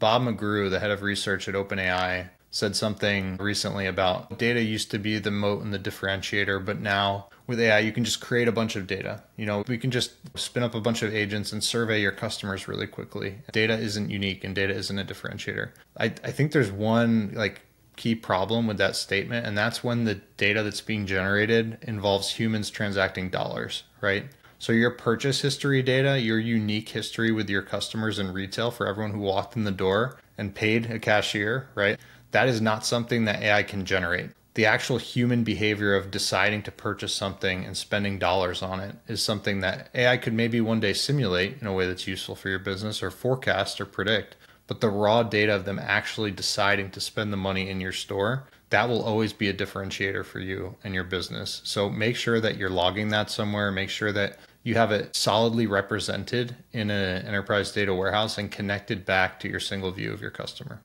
Bob McGrew, the head of research at OpenAI, said something recently about data used to be the moat and the differentiator, but now with AI, you can just create a bunch of data. You know, we can just spin up a bunch of agents and survey your customers really quickly. Data isn't unique and data isn't a differentiator. I, I think there's one like key problem with that statement, and that's when the data that's being generated involves humans transacting dollars, right? So your purchase history data, your unique history with your customers in retail for everyone who walked in the door and paid a cashier, right? That is not something that AI can generate. The actual human behavior of deciding to purchase something and spending dollars on it is something that AI could maybe one day simulate in a way that's useful for your business or forecast or predict. But the raw data of them actually deciding to spend the money in your store, that will always be a differentiator for you and your business. So make sure that you're logging that somewhere. Make sure that you have it solidly represented in an enterprise data warehouse and connected back to your single view of your customer.